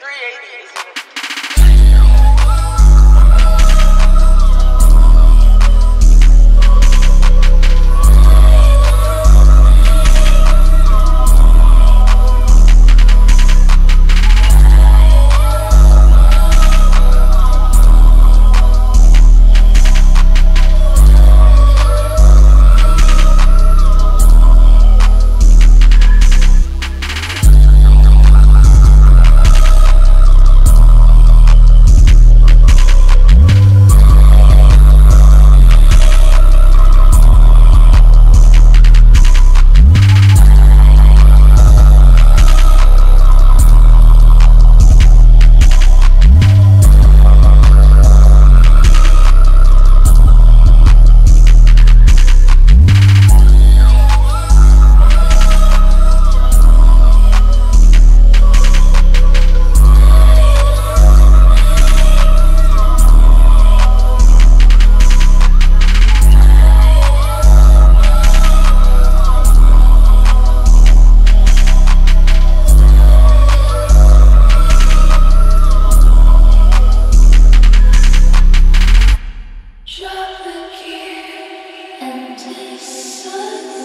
380. This.